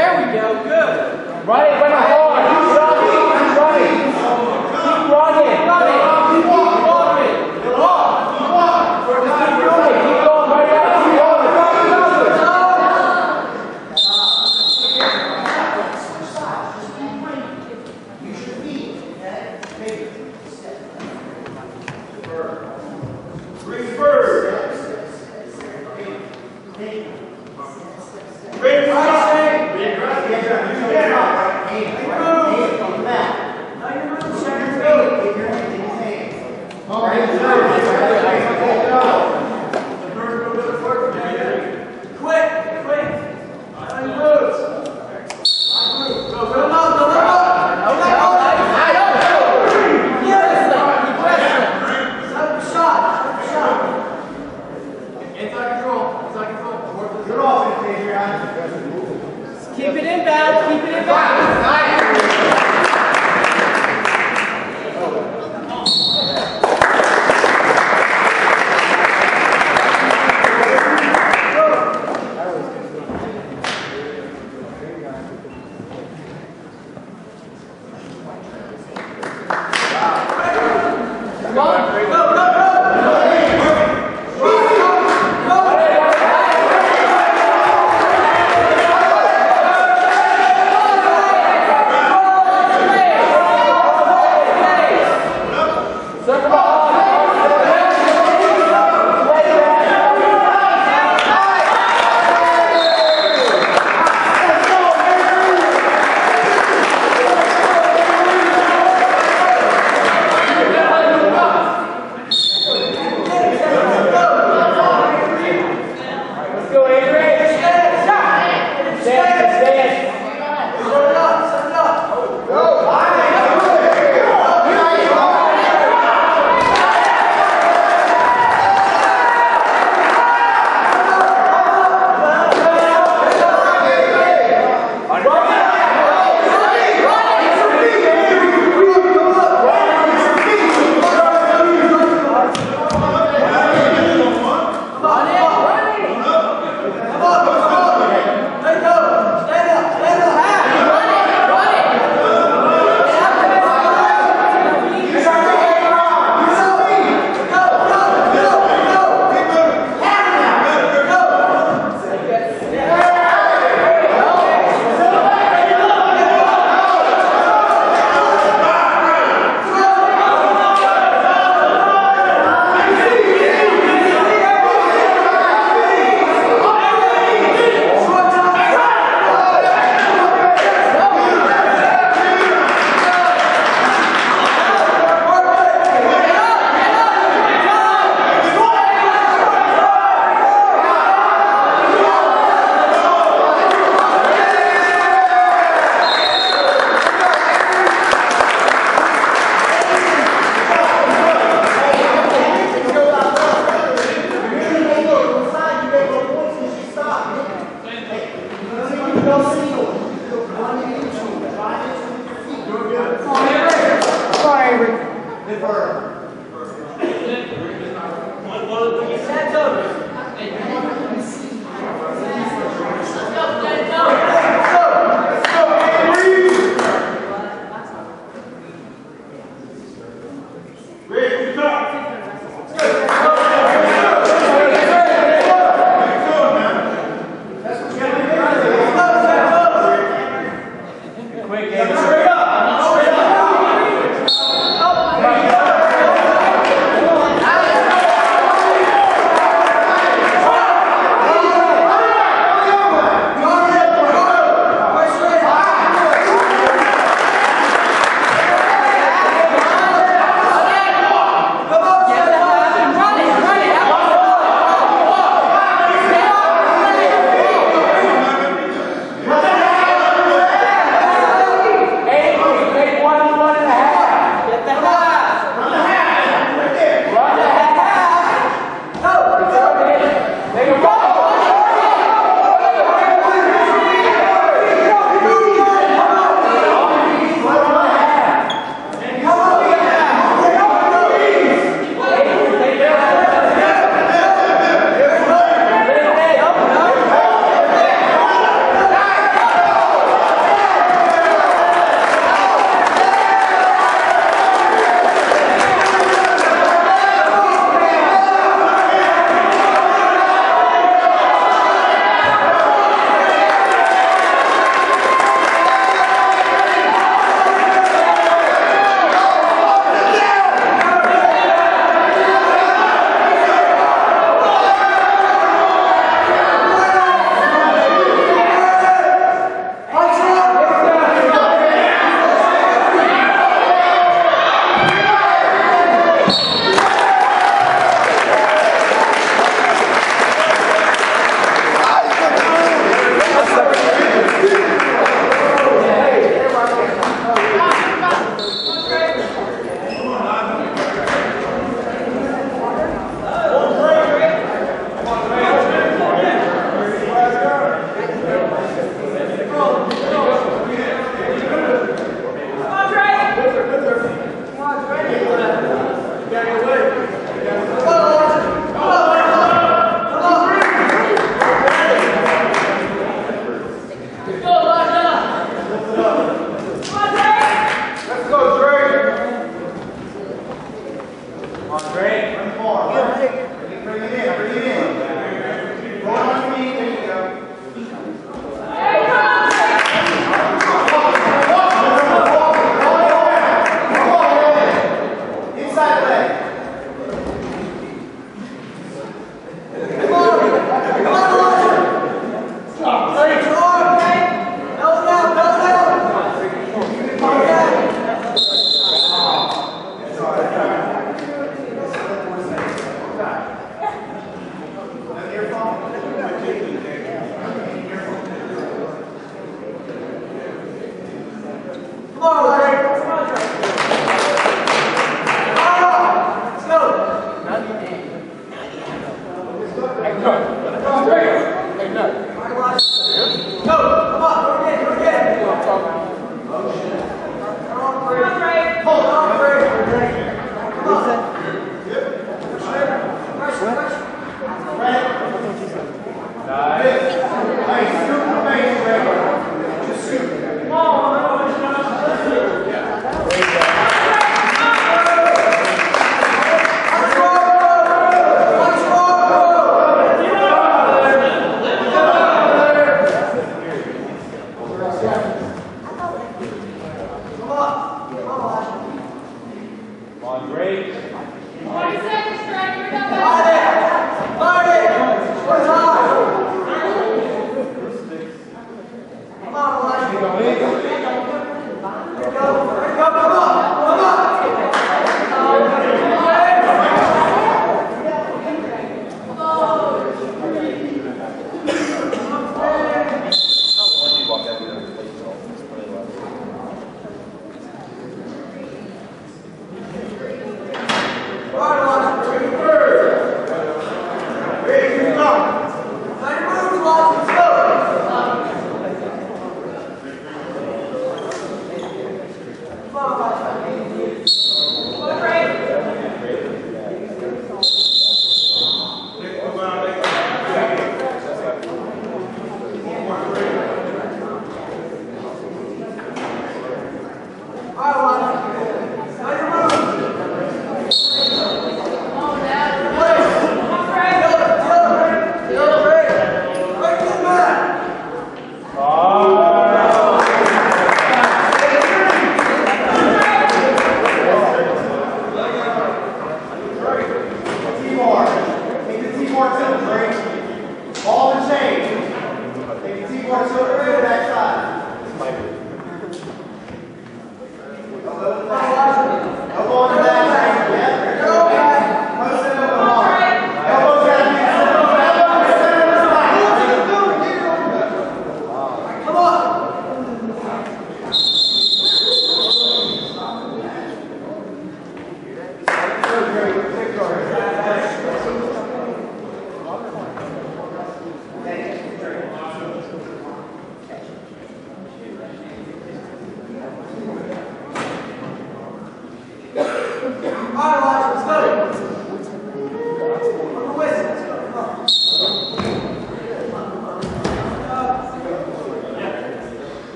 There we go. Good. Right, right.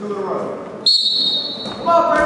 Número 1.